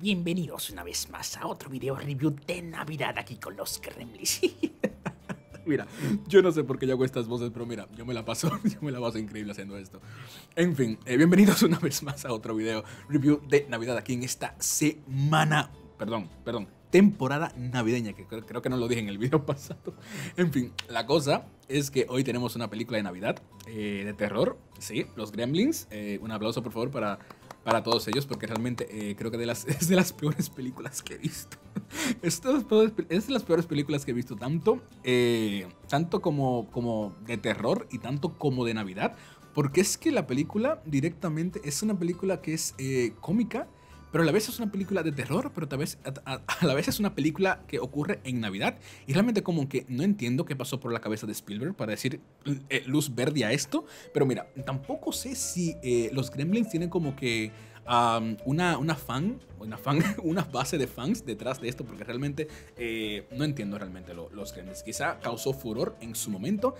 Bienvenidos una vez más a otro video review de Navidad aquí con los Gremlins. Mira, yo no sé por qué yo hago estas voces, pero mira, yo me la paso, yo me la paso increíble haciendo esto. En fin, eh, bienvenidos una vez más a otro video review de Navidad aquí en esta semana, perdón, perdón, temporada navideña, que creo, creo que no lo dije en el video pasado. En fin, la cosa es que hoy tenemos una película de Navidad eh, de terror, sí, Los Gremlins. Eh, un aplauso por favor para para todos ellos, porque realmente eh, creo que de las, es de las peores películas que he visto. es, de las peores, es de las peores películas que he visto, tanto, eh, tanto como, como de terror y tanto como de Navidad, porque es que la película directamente es una película que es eh, cómica pero a la vez es una película de terror, pero vez, a, la vez es una película que ocurre en Navidad. Y realmente como que no entiendo qué pasó por la cabeza de Spielberg para decir eh, luz verde a esto. Pero mira, tampoco sé si eh, los Gremlins tienen como que una, una fan, una fan, una base de fans detrás de esto, porque realmente eh, no entiendo realmente los Gremlins. Quizá causó furor en su momento,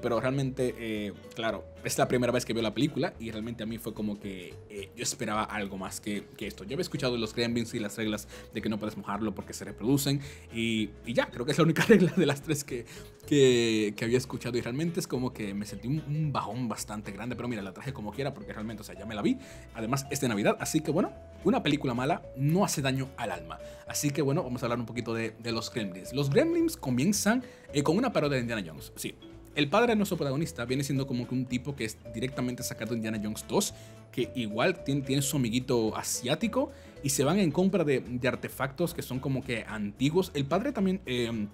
pero realmente, claro, es la primera vez que veo la película y realmente a mí fue como que yo esperaba algo más que, que esto. Yo había escuchado los Gremlins y las reglas de que no puedes mojarlo porque se reproducen y, y ya, creo que es la única regla de las tres que, que, que, había escuchado y realmente es como que me sentí un, bajón bastante grande, pero mira, la traje como quiera porque realmente, o sea, ya me la vi. Además, es de Navidad, así que bueno, una película mala no hace daño al alma. Así que bueno, vamos a hablar un poquito de, los Gremlins. Los Gremlins comienzan eh, con una parodia de Indiana Jones, sí. El padre de nuestro protagonista viene siendo como que un tipo que es directamente sacado de Indiana Jones 2, que igual tiene, su amiguito asiático y se van en compra de, de, artefactos que son como que antiguos. El padre también eh,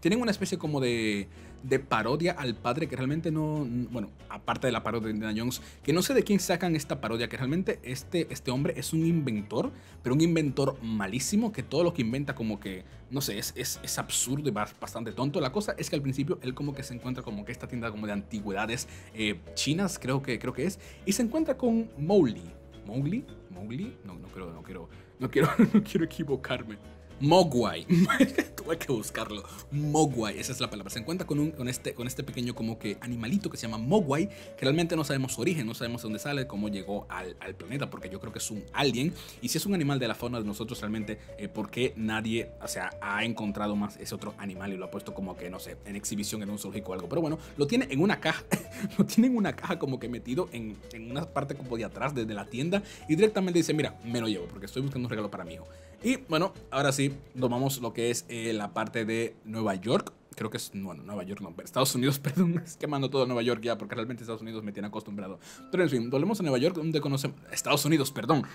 tienen una especie como de, de parodia al padre que realmente no, bueno, aparte de la parodia de Indiana Jones, que no sé de quién sacan esta parodia, que realmente este, este hombre es un inventor, pero un inventor malísimo, que todo lo que inventa como que, no sé, es, es, es absurdo y bastante tonto. La cosa es que al principio él como que se encuentra como que esta tienda como de antigüedades eh, chinas, creo que, creo que es, y se encuentra con Mowgli. ¿Mowgli? ¿Mowgli? No, no no quiero, no quiero, no quiero equivocarme. Mogwai. Tuve que buscarlo. Mogwai, esa es la palabra. Se encuentra con, un, con, este, con este pequeño como que animalito que se llama Mogwai, que realmente no sabemos su origen, no sabemos dónde sale, cómo llegó al, al, planeta, porque yo creo que es un alien. Y si es un animal de la fauna de nosotros, realmente, eh, ¿por qué nadie, o sea, ha encontrado más ese otro animal y lo ha puesto como que, no sé, en exhibición en un zoológico o algo? Pero bueno, lo tiene en una caja, lo tiene en una caja como que metido en, en una parte como de atrás desde la tienda y directamente dice, mira, me lo llevo porque estoy buscando un regalo para mi hijo. Y bueno, ahora sí, tomamos lo que es eh, la parte de Nueva York. Creo que es, bueno, Nueva York, no, Estados Unidos, perdón, es que mando todo Nueva York ya, porque realmente Estados Unidos me tiene acostumbrado. Pero en fin, volvemos a Nueva York, donde conocemos, Estados Unidos, perdón.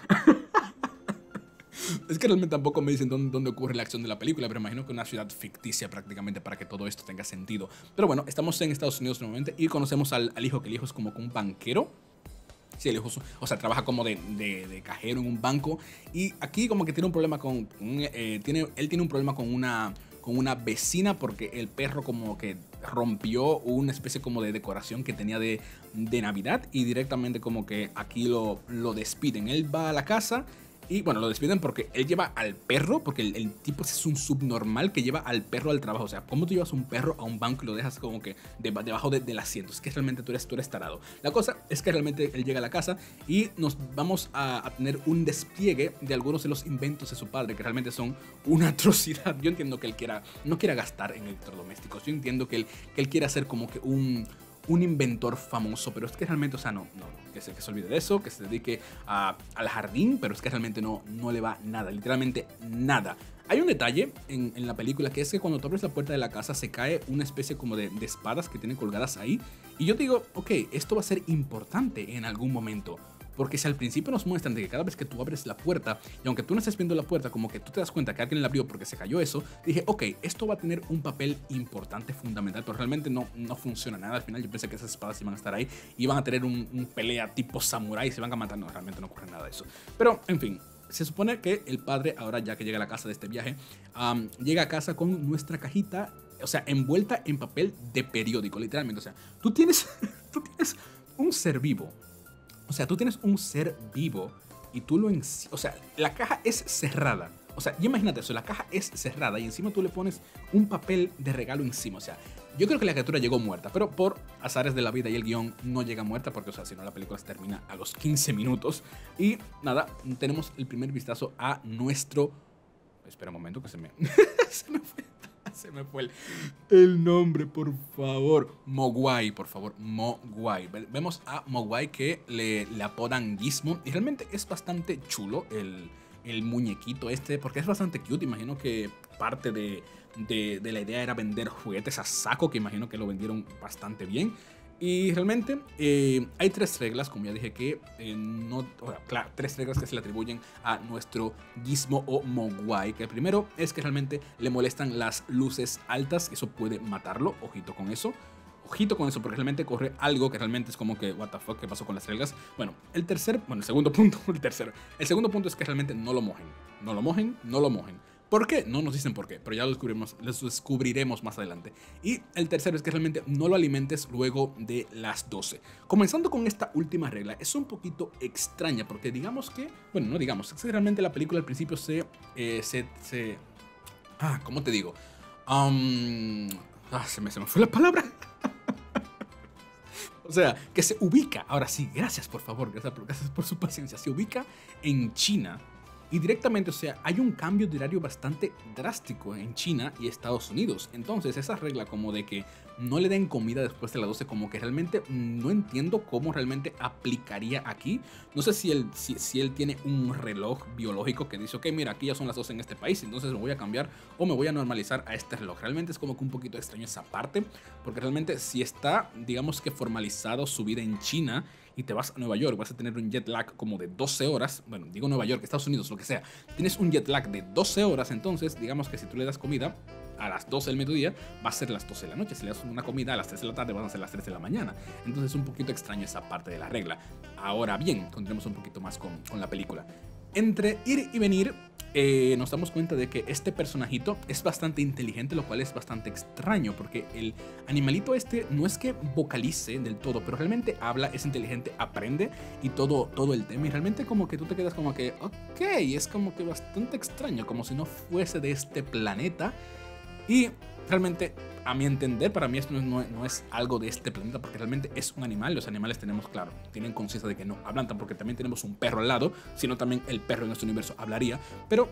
Es que realmente tampoco me dicen dónde, dónde, ocurre la acción de la película, pero imagino que una ciudad ficticia prácticamente para que todo esto tenga sentido. Pero bueno, estamos en Estados Unidos nuevamente y conocemos al, al hijo, que el hijo es como un banquero Sí, el hijo, o sea, trabaja como de, de, de, cajero en un banco. Y aquí como que tiene un problema con... Eh, tiene, él tiene un problema con una, con una vecina porque el perro como que rompió una especie como de decoración que tenía de, de Navidad y directamente como que aquí lo, lo despiden. Él va a la casa y bueno, lo despiden porque él lleva al perro, porque el, tipo es un subnormal que lleva al perro al trabajo. O sea, ¿cómo tú llevas un perro a un banco y lo dejas como que debajo del asiento? Es que realmente tú eres, tú eres tarado. La cosa es que realmente él llega a la casa y nos vamos a, tener un despliegue de algunos de los inventos de su padre, que realmente son una atrocidad. Yo entiendo que él quiera, no quiera gastar en electrodomésticos. Yo entiendo que él, que él quiera hacer como que un un inventor famoso, pero es que realmente, o sea, no, no, que se olvide de eso, que se dedique al jardín, pero es que realmente no, no le va nada, literalmente nada. Hay un detalle en, en, la película que es que cuando tú abres la puerta de la casa se cae una especie como de, de espadas que tienen colgadas ahí. Y yo digo, ok, esto va a ser importante en algún momento. Porque si al principio nos muestran de que cada vez que tú abres la puerta, y aunque tú no estés viendo la puerta, como que tú te das cuenta que alguien la abrió porque se cayó eso, dije, ok, esto va a tener un papel importante, fundamental, pero realmente no, no funciona nada. Al final yo pensé que esas espadas iban a estar ahí, iban a tener un, pelea tipo samurai y se van a matar. No, realmente no ocurre nada de eso. Pero, en fin, se supone que el padre, ahora ya que llega a la casa de este viaje, llega a casa con nuestra cajita, o sea, envuelta en papel de periódico, literalmente. O sea, tú tienes, tú tienes un ser vivo o sea, tú tienes un ser vivo y tú lo... O sea, la caja es cerrada. O sea, imagínate eso, la caja es cerrada y encima tú le pones un papel de regalo encima. O sea, Yo creo que la criatura llegó muerta, pero por azares de la vida y el guion no llega muerta porque, o sea, si no la película se termina a los 15 minutos. Y nada, tenemos el primer vistazo a nuestro... Espera un momento que se me... se me fue... Se me fue el, nombre, por favor. Mogwai, por favor. Mogwai. Vemos a Mogwai que le, le apodan Gizmo. Y realmente es bastante chulo el, el muñequito este, porque es bastante cute. Imagino que parte de, de, la idea era vender juguetes a saco, que imagino que lo vendieron bastante bien. Y realmente eh, hay tres reglas, como ya dije, que eh, no. claro, tres reglas que se le atribuyen a nuestro Gizmo o Mogwai. Que el primero es que realmente le molestan las luces altas, eso puede matarlo, ojito con eso ojito con eso, porque realmente corre algo que realmente es como que, what the fuck, ¿qué pasó con las reglas? Bueno, el tercer, bueno, el segundo punto, el tercero. El segundo punto es que realmente no lo mojen. No lo mojen, no lo mojen. ¿Por qué? No nos dicen por qué, pero ya lo descubriremos, descubriremos más adelante. Y el tercero es que realmente no lo alimentes luego de las 12. Comenzando con esta última regla, es un poquito extraña porque digamos que, bueno, no digamos, es que realmente la película al principio se, eh, se, ah, ¿cómo te digo? Ah, se me, se me fue la palabra. O sea, que se ubica, ahora sí, gracias por favor, gracias por, gracias por su paciencia, se ubica en China y directamente, o sea, hay un cambio de horario bastante drástico en China y Estados Unidos. Entonces, esa regla como de que no le den comida después de las 12, como que realmente no entiendo cómo realmente aplicaría aquí. No sé si él, si, él tiene un reloj biológico que dice, ok, mira, aquí ya son las 12 en este país, entonces me voy a cambiar o me voy a normalizar a este reloj. Realmente es como que un poquito extraño esa parte, porque realmente si está, digamos que formalizado su vida en China, y te vas a Nueva York, vas a tener un jet lag como de 12 horas, bueno, digo Nueva York, Estados Unidos, lo que sea, tienes un jet lag de 12 horas, entonces digamos que si tú le das comida a las 12 del mediodía, va a ser las 12 de la noche, si le das una comida a las 3 de la tarde, van a ser las 3 de la mañana, entonces es un poquito extraño esa parte de la regla. Ahora bien, continuemos un poquito más con, con la película. Entre ir y venir, eh, nos damos cuenta de que este personajito es bastante inteligente, lo cual es bastante extraño, porque el animalito este no es que vocalice del todo, pero realmente habla, es inteligente, aprende y todo, todo el tema. Y realmente como que tú te quedas como que, ok, es como que bastante extraño, como si no fuese de este planeta. Y realmente, a mi entender, para mí esto no, es algo de este planeta, porque realmente es un animal. Los animales tenemos, claro, tienen conciencia de que no hablan, porque también tenemos un perro al lado, sino también el perro en este universo hablaría. Pero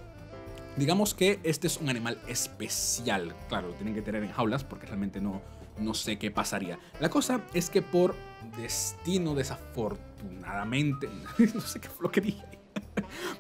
digamos que este es un animal especial. Claro, lo tienen que tener en jaulas, porque realmente no, no sé qué pasaría. La cosa es que por destino, desafortunadamente, no sé qué fue lo que dije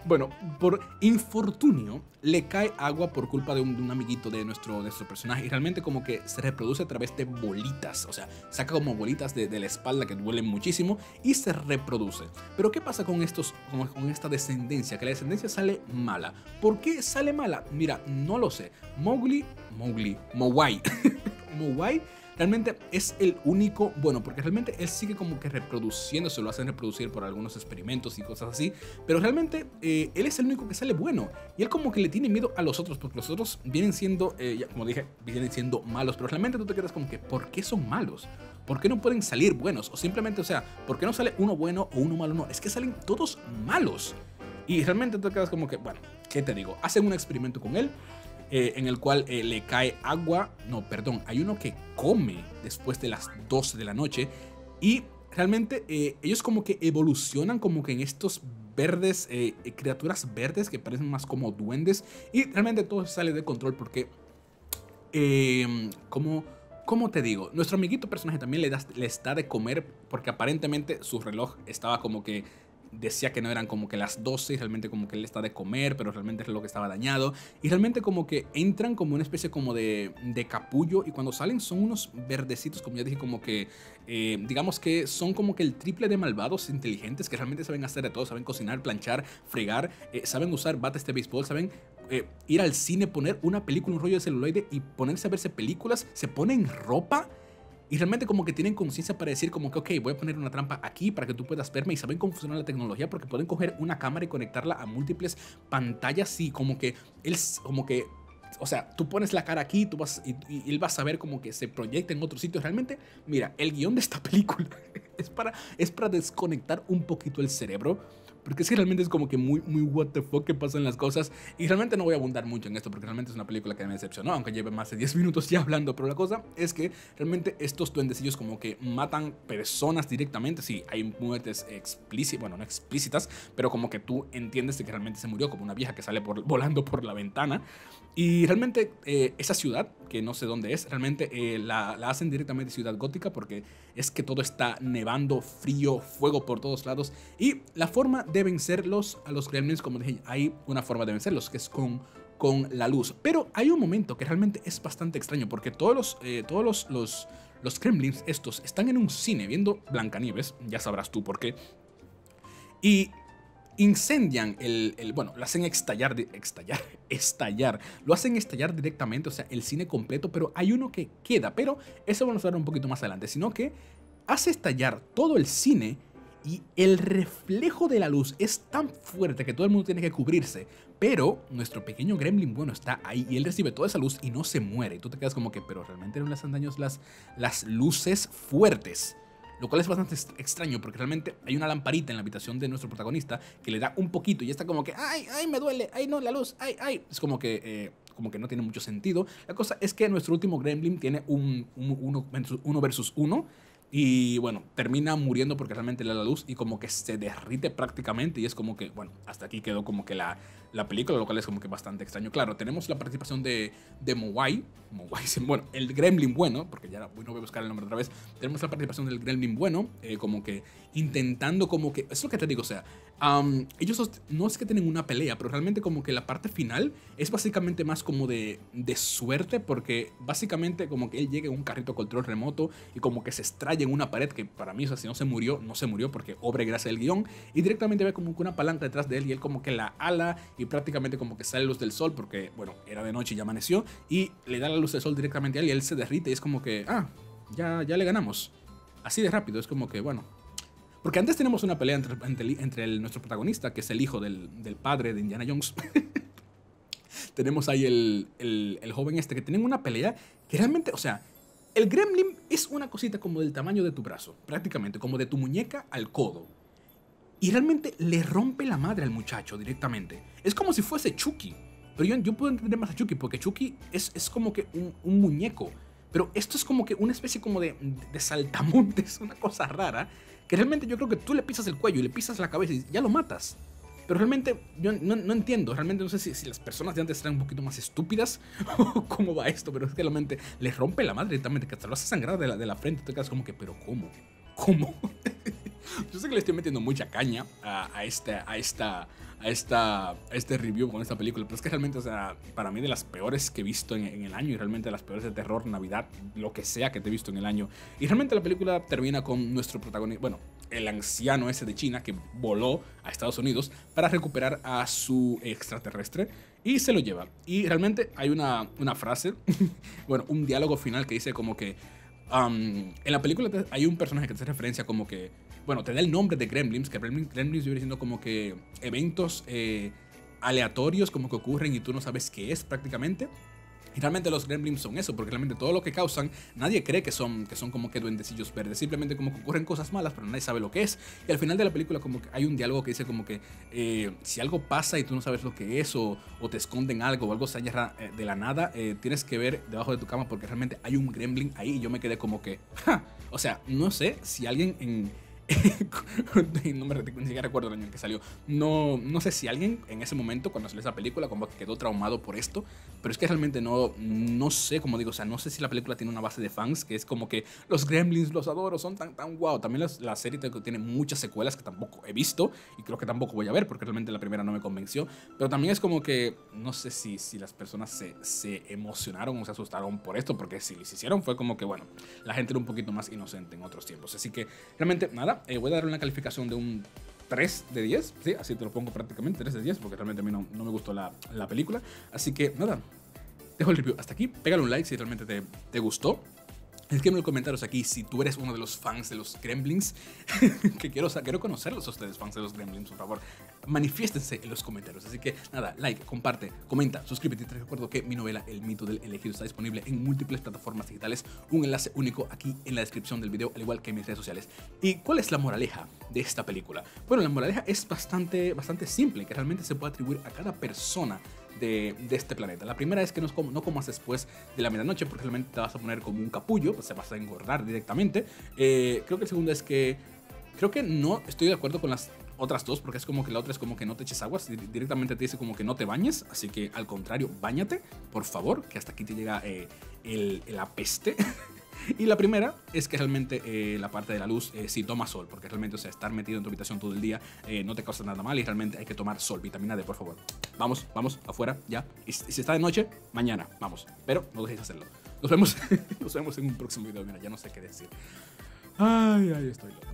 bueno, por infortunio le cae agua por culpa de un, amiguito de nuestro, nuestro, personaje y realmente como que se reproduce a través de bolitas, o sea, saca como bolitas de, la espalda que duelen muchísimo y se reproduce. Pero ¿qué pasa con, estos, con, con esta descendencia? Que la descendencia sale mala. ¿Por qué sale mala? Mira, no lo sé. Mowgli, Mowgli, Mowai, Mowai realmente es el único bueno, porque realmente él sigue como que reproduciéndose, lo hacen reproducir por algunos experimentos y cosas así, pero realmente eh, él es el único que sale bueno y él como que le tiene miedo a los otros, porque los otros vienen siendo, eh, como dije, vienen siendo malos, pero realmente tú te quedas como que, ¿por qué son malos? ¿Por qué no pueden salir buenos? O simplemente, o sea, ¿por qué no sale uno bueno o uno malo? No, es que salen todos malos. Y realmente tú te quedas como que, bueno, ¿qué te digo? Hacen un experimento con él eh, en el cual eh, le cae agua. No, perdón, hay uno que come después de las 12 de la noche y realmente eh, ellos como que evolucionan como que en estos verdes, criaturas verdes que parecen más como duendes y realmente todo sale de control porque, como... ¿Cómo te digo? Nuestro amiguito personaje también le, da, le está de comer porque aparentemente su reloj estaba como que decía que no eran como que las 12, realmente como que él está de comer, pero realmente es lo que estaba dañado. Y realmente como que entran como una especie como de, de capullo y cuando salen son unos verdecitos, como ya dije, como que eh, digamos que son como que el triple de malvados inteligentes que realmente saben hacer de todo, saben cocinar, planchar, fregar, eh, saben usar bates de béisbol, saben eh, ir al cine, poner una película, un rollo de celuloide y ponerse a verse películas, se ponen ropa y realmente como que tienen conciencia para decir como que, ok, voy a poner una trampa aquí para que tú puedas verme y saben cómo funciona la tecnología porque pueden coger una cámara y conectarla a múltiples pantallas y como que él, como que o sea, tú pones la cara aquí tú vas, y, él va a saber como que se proyecta en otros sitios. Realmente, mira, el guion de esta película es para, es para desconectar un poquito el cerebro porque sí, realmente es como que muy, muy what the fuck que pasan las cosas. Y realmente no voy a abundar mucho en esto, porque realmente es una película que me decepcionó, aunque lleve más de 10 minutos ya hablando. Pero la cosa es que realmente estos duendecillos como que matan personas directamente. Sí, hay muertes explícitas, bueno, no explícitas, pero como que tú entiendes de que realmente se murió, como una vieja que sale volando por la ventana. Y realmente eh, esa ciudad, que no sé dónde es, realmente eh, la, hacen directamente ciudad gótica porque es que todo está nevando, frío, fuego por todos lados. Y la forma de vencerlos a los gremlins, como dije, hay una forma de vencerlos, que es con, con la luz. Pero hay un momento que realmente es bastante extraño porque todos los, eh, todos los, los, los gremlins estos están en un cine viendo Blancanieves, ya sabrás tú por qué. Y incendian el, el, bueno, lo hacen estallar, estallar, estallar, lo hacen estallar directamente, o sea, el cine completo, pero hay uno que queda, pero eso vamos a ver un poquito más adelante, sino que hace estallar todo el cine y el reflejo de la luz es tan fuerte que todo el mundo tiene que cubrirse, pero nuestro pequeño gremlin, bueno, está ahí y él recibe toda esa luz y no se muere, y tú te quedas como que, pero realmente no le hacen daños las, las luces fuertes lo cual es bastante extraño porque realmente hay una lamparita en la habitación de nuestro protagonista que le da un poquito y está como que, ay, ay, me duele, ay, no, la luz, ay, ay. Es como que, eh, como que no tiene mucho sentido. La cosa es que nuestro último Gremlin tiene un 1 versus 1 y bueno, termina muriendo porque realmente le da la luz y como que se derrite prácticamente y es como que, bueno, hasta aquí quedó como que la, la película, lo cual es como que bastante extraño. Claro, tenemos la participación de, de Mowai, Mowai, bueno, el Gremlin bueno, porque ya no voy a buscar el nombre otra vez, tenemos la participación del Gremlin bueno, eh, como que intentando como que, es lo que te digo, o sea, ellos no es que tienen una pelea, pero realmente como que la parte final es básicamente más como de, de suerte, porque básicamente como que él llega en un carrito control remoto y como que se estrella en una pared que para mí, o sea, si no se murió, no se murió porque obre gracias al guion, y directamente ve como que una palanca detrás de él y él como que la ala y prácticamente como que sale luz del sol porque, bueno, era de noche y ya amaneció y le da la luz del sol directamente a él y él se derrite y es como que, ah, ya, ya le ganamos. Así de rápido, es como que, bueno. Porque antes tenemos una pelea entre, entre, nuestro protagonista, que es el hijo del, del padre de Indiana Jones. tenemos ahí el, el, el, joven este, que tienen una pelea que realmente, o sea, el gremlin es una cosita como del tamaño de tu brazo, prácticamente, como de tu muñeca al codo. Y realmente le rompe la madre al muchacho directamente. Es como si fuese Chucky. Pero yo, yo puedo entender más a Chucky porque Chucky es, es como que un, muñeco. Pero esto es como que una especie como de, de saltamontes, una cosa rara. Que realmente yo creo que tú le pisas el cuello y le pisas la cabeza y ya lo matas. Pero realmente yo no, no entiendo, realmente no sé si, si, las personas de antes eran un poquito más estúpidas o cómo va esto, pero es que realmente les rompe la madre directamente, que hasta lo hace sangrar de la, de la frente. Te quedas como que, pero ¿cómo? ¿Cómo? Yo sé que le estoy metiendo mucha caña a, esta, a, esta, a, esta, este review con esta película, pero es que realmente, o sea, para mí de las peores que he visto en, el año y realmente de las peores de terror, Navidad, lo que sea que te he visto en el año. Y realmente la película termina con nuestro protagonista, bueno, el anciano ese de China que voló a Estados Unidos para recuperar a su extraterrestre y se lo lleva. Y realmente hay una, una frase, bueno, un diálogo final que dice como que Um, en la película hay un personaje que hace referencia como que, bueno, te da el nombre de Gremlins, que Gremlins, Gremlins viene siendo como que eventos eh, aleatorios como que ocurren y tú no sabes qué es prácticamente. Y realmente los gremlins son eso, porque realmente todo lo que causan, nadie cree que son, que son como que duendecillos verdes. Simplemente como que ocurren cosas malas, pero nadie sabe lo que es. Y al final de la película como que hay un diálogo que dice como que eh, si algo pasa y tú no sabes lo que es, o, o te esconden algo, o algo se halla de la nada, eh, tienes que ver debajo de tu cama porque realmente hay un gremlin ahí. Y yo me quedé como que, o sea, no sé si alguien en no me recuerdo el año en que salió. No, no sé si alguien en ese momento, cuando salió esa película, como que quedó traumado por esto, pero es que realmente no, no sé, como digo, o sea, no sé si la película tiene una base de fans, que es como que los gremlins los adoro, son tan, tan wow. También la, la serie tiene muchas secuelas que tampoco he visto y creo que tampoco voy a ver porque realmente la primera no me convenció, pero también es como que no sé si, si las personas se, se emocionaron o se asustaron por esto, porque si les hicieron fue como que, bueno, la gente era un poquito más inocente en otros tiempos. Así que realmente, nada, eh, voy a dar una calificación de un 3 de 10, sí, así te lo pongo prácticamente, 3 de 10, porque realmente a mí no, no me gustó la, la, película. Así que nada, dejo el review hasta aquí, pégale un like si realmente te, te gustó. Escríbeme en los comentarios aquí si tú eres uno de los fans de los Gremlins. que quiero, quiero conocerlos a ustedes, fans de los Gremlins, por favor. Manifiéstense en los comentarios. Así que nada, like, comparte, comenta, suscríbete. Te recuerdo que mi novela El mito del elegido está disponible en múltiples plataformas digitales. Un enlace único aquí en la descripción del video, al igual que en mis redes sociales. ¿Y cuál es la moraleja de esta película? Bueno, la moraleja es bastante, bastante simple, que realmente se puede atribuir a cada persona de, este planeta. La primera es que no, comas después de la medianoche porque realmente te vas a poner como un capullo, pues se vas a engordar directamente. Eh, creo que el segundo es que creo que no estoy de acuerdo con las otras dos porque es como que la otra es como que no te eches aguas, directamente te dice como que no te bañes, así que al contrario, bañate, por favor, que hasta aquí te llega eh, el, la peste. Y la primera es que realmente eh, la parte de la luz eh, sí toma sol, porque realmente, o sea, estar metido en tu habitación todo el día eh, no te causa nada mal y realmente hay que tomar sol, vitamina D, por favor. Vamos, vamos, afuera, ya. Y, si está de noche, mañana, vamos. Pero no dejéis hacerlo. Nos vemos, nos vemos en un próximo video. Mira, ya no sé qué decir. Ay, ay, estoy loco.